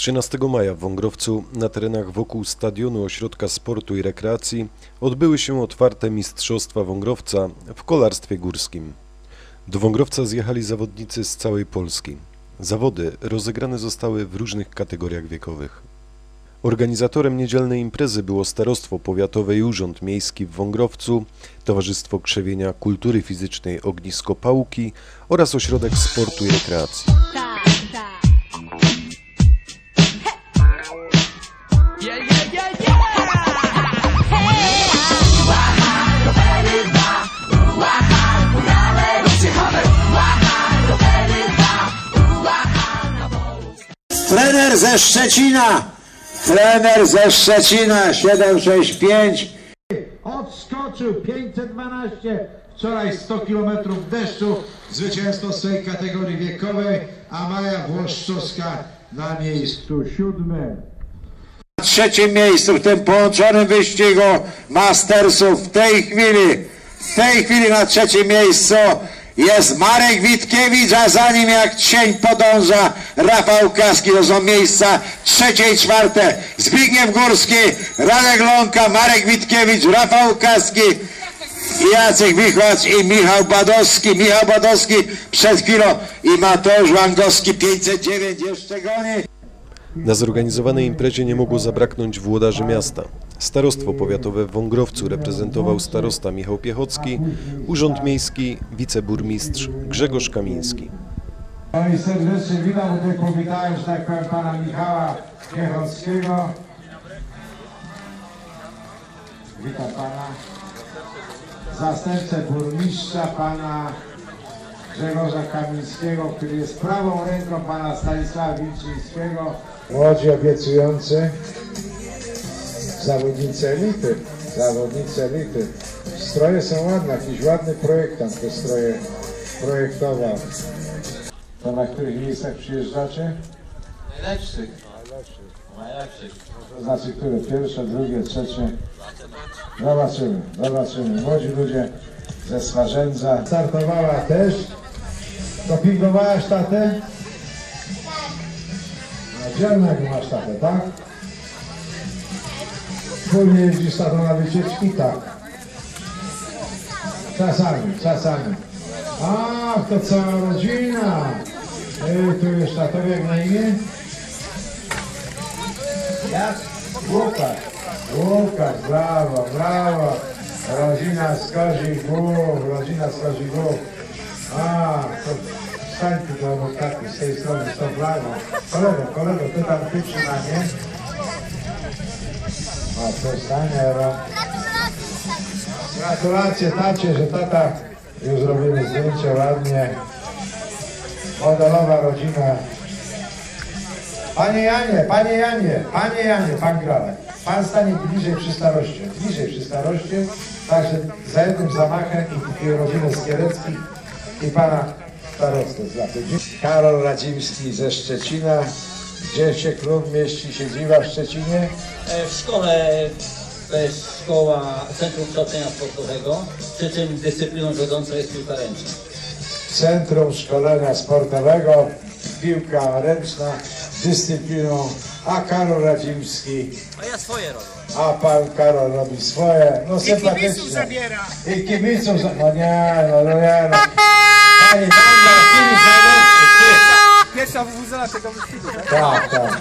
13 maja w Wągrowcu na terenach wokół stadionu Ośrodka Sportu i Rekreacji odbyły się otwarte Mistrzostwa Wągrowca w kolarstwie górskim. Do Wągrowca zjechali zawodnicy z całej Polski. Zawody rozegrane zostały w różnych kategoriach wiekowych. Organizatorem niedzielnej imprezy było Starostwo Powiatowe i Urząd Miejski w Wągrowcu, Towarzystwo Krzewienia Kultury Fizycznej Ognisko Pałki oraz Ośrodek Sportu i Rekreacji. Ze Szczecina! Trener ze Szczecina 765 odskoczył 512, wczoraj 100 km deszczu, zwycięstwo tej kategorii wiekowej, a Maja Włoszczowska na miejscu siódmym. na trzecim miejscu w tym połączonym wyścigu Mastersów w tej chwili, w tej chwili na trzecim miejscu jest Marek Witkiewicz, a za nim jak cień podąża Rafał Kaski. To są miejsca trzecie i czwarte. Zbigniew Górski, Radek Ląka, Marek Witkiewicz, Rafał Kaski, Jacek Wichłacz i Michał Badowski. Michał Badowski przed chwilą i Mateusz Łangowski 509 jeszcze goni. Na zorganizowanej imprezie nie mogło zabraknąć włodarzy miasta. Starostwo powiatowe w Wągrowcu reprezentował starosta Michał Piechocki, Urząd Miejski, wiceburmistrz Grzegorz Kamiński. No i serdecznie witam, tutaj powitałem, że tak powiem, pana Michała Piechockiego. Witam pana. Zastępcę burmistrza, pana Grzegorza Kamińskiego, który jest prawą ręką pana Stanisława Wilczyńskiego. Młodzi obiecujący, zawodnicy elity, zawodnicy elity. Stroje są ładne, jakiś ładny projektant te stroje projektował. To na których miejscach przyjeżdżacie? Najlepszych. Najlepszych. To znaczy które? Pierwsze, drugie, trzecie? Zobaczymy, zobaczymy. Młodzi ludzie ze Swarzędza. Startowała też. Dopingowałaś tatę? Tak. Dzielnego masz tatę, tak? Wspólnie jeździsz tatą na wycieczki? Tak. Czasami, czasami. Ach, to cała rodzina. Ej, tu jest tatowi jak na imię? Jak? Łukasz. Łukasz, brawo, brawo. Rodzina z Kozich Głów, rodzina z Kozich Głów. A, to stań tu do taty, z tej strony, z tą flagą. Kolego, kolego, ty tam, ty przynajmniej. A, to stanie, Ewa. Gratulacje tacie, że tata już zrobili zdjęcie ładnie. Modelowa rodzina. Panie Janie, panie Janie, panie Janie, pan Grale. Pan stanie bliżej przy staroście, bliżej przy staroście, także za jednym zamachem i, i rodzinę Skiereckich i pana starostę z laty. Karol Radzimski ze Szczecina. Gdzie się klub mieści siedziba w Szczecinie? E, W szkole to jest szkoła Centrum Kształcenia Sportowego, przy czym dyscypliną wiodącą jest piłka ręczna. Centrum Szkolenia Sportowego, piłka ręczna, dyscypliną, a Karol Radzimski, A ja swoje robię. a pan Karol robi swoje, no sympatycznie. I kibiców za... No nie, no, no nie, no. Pani Wanda, kibic najlepszy. Pierwsza wywózela tego wyścigu, tak? Tak, tak.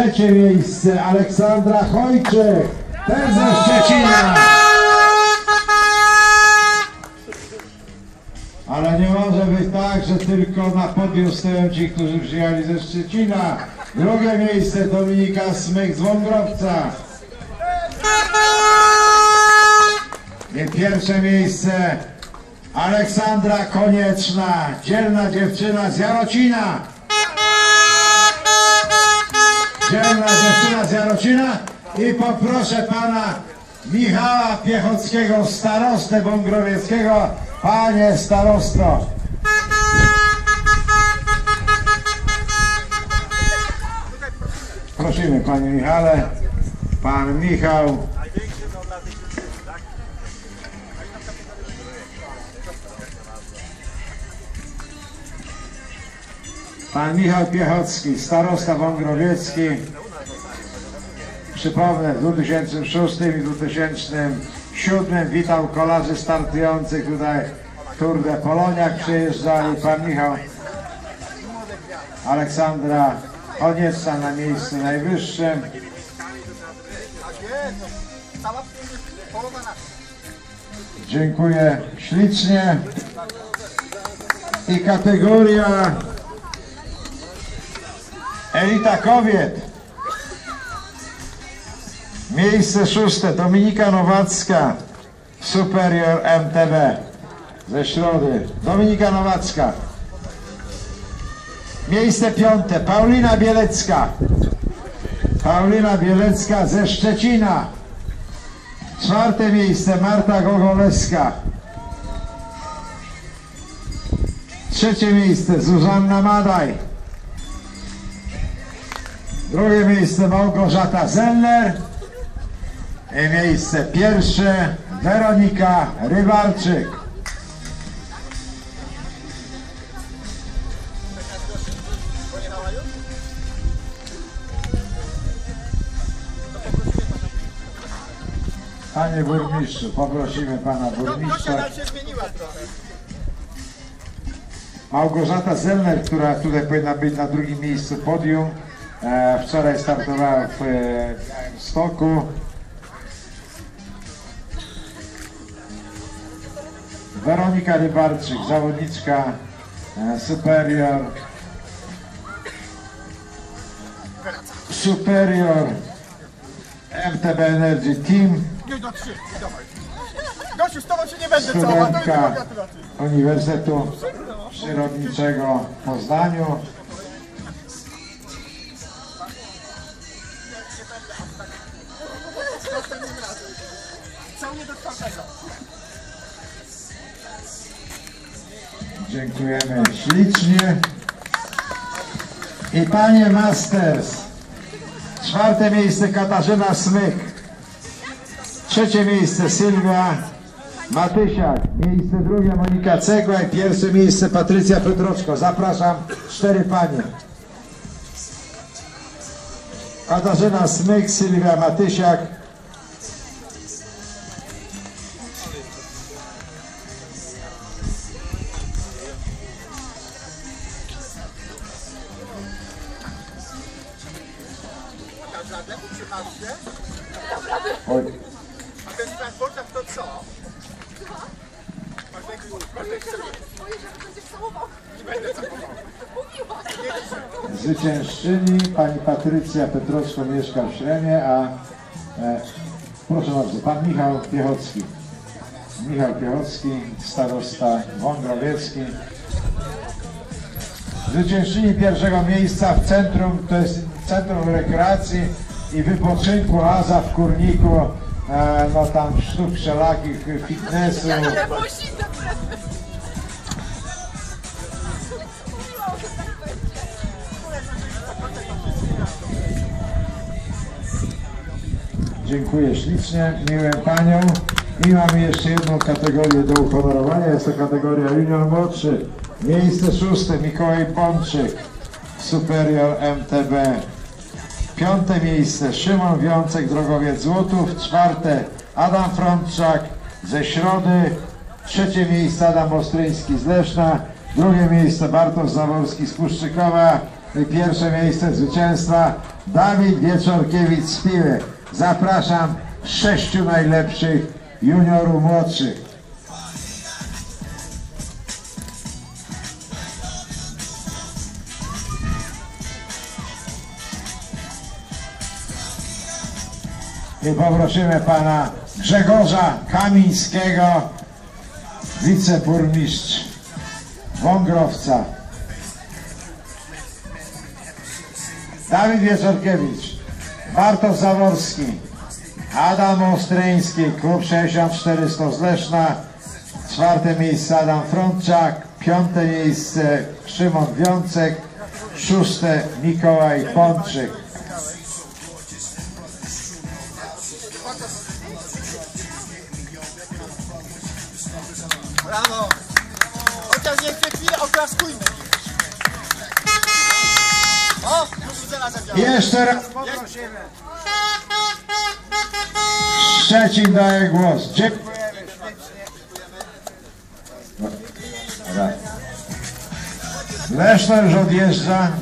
Trzecie miejsce Aleksandra Chojczyk, też ze Szczecina. Ale nie może być tak, że tylko na podium stoją ci, którzy przyjechali ze Szczecina. Drugie miejsce Dominika Smyk z Wągrowca. I pierwsze miejsce Aleksandra Konieczna, dzielna dziewczyna z Jarocina. Dzielna dziewczyna z Jarocina i poproszę pana Michała Piechockiego, starostę Wągrowieckiego. Panie starosto, Prosimy Panie Michale. Pan Michał. Pan Michał Piechocki, starosta Wągrowiecki. Przypomnę, w 2006 i 2007 witał kolarzy startujących tutaj w Tour de przyjeżdżali. Pan Michał Aleksandra Konieczna na miejscu najwyższym. Dziękuję ślicznie. I kategoria Elita Kobiet. Miejsce szóste Dominika Nowacka, Superior MTB ze Środy. Dominika Nowacka. Miejsce piąte Paulina Bielecka. Paulina Bielecka ze Szczecina. Czwarte miejsce Marta Gogoleska. Trzecie miejsce Zuzanna Madaj. Drugie miejsce Małgorzata Zeller. I miejsce pierwsze Weronika Rybarczyk. Panie burmistrzu, poprosimy pana burmistrza. Małgorzata Zellner, która tutaj powinna być na drugim miejscu podium, e, wczoraj startowała w e, Stoku. Weronika Rybarczyk, zawodniczka e, Superior. Superior MTB Energy Team. Gosiu, z tobą się nie będę całował. Uniwersytetu Przyrodniczego w Poznaniu. Dziękujemy ślicznie. I panie Masters, czwarte miejsce Katarzyna Smyk, trzecie miejsce Sylwia Matysiak, miejsce drugie Monika Cegła i pierwsze miejsce Patrycja Piotrowsko. Zapraszam, cztery panie. Katarzyna Smyk, Sylwia Matysiak, większy Zwyciężczyni pani Patrycja Petrowska mieszka w Śremie, a e, proszę bardzo, pan Michał Piechocki. Michał Piechocki, starosta Wągrowiecki. Zwyciężczyni pierwszego miejsca w centrum, to jest Centrum Rekreacji i Wypoczynku Aza w Kurniku. E, no tam sztuk wszelakich, fitnessu, Dziękuję ślicznie, miłym paniom. I mamy jeszcze jedną kategorię do uhonorowania. Jest to kategoria junior młodszy. Miejsce szóste Mikołaj Bączyk, Superior MTB. Piąte miejsce Szymon Wiącek, Drogowiec Złotów. Czwarte Adam Frączak ze Środy. Trzecie miejsce Adam Ostryński z Leszna. Drugie miejsce Bartosz Zaworski z Puszczykowa. Pierwsze miejsce zwycięstwa Dawid Wieczorkiewicz z Piły. Zapraszam sześciu najlepszych juniorów młodszych. I poprosimy pana Grzegorza Kamińskiego, wiceburmistrz Wągrowca. Dawid Wieczorkiewicz, Bartosz Zaworski, Adam Ostryński, klub 6400 z Leszna, czwarte miejsce Adam Frączak, piąte miejsce Szymon Wiącek, szóste Mikołaj Pączyk. Brawo! Chociaż chce chwilę, oklaskujmy. O, już zadziała. Jeszcze raz Szczecin daje głos. Dziękujemy. Leszno już odjeżdża.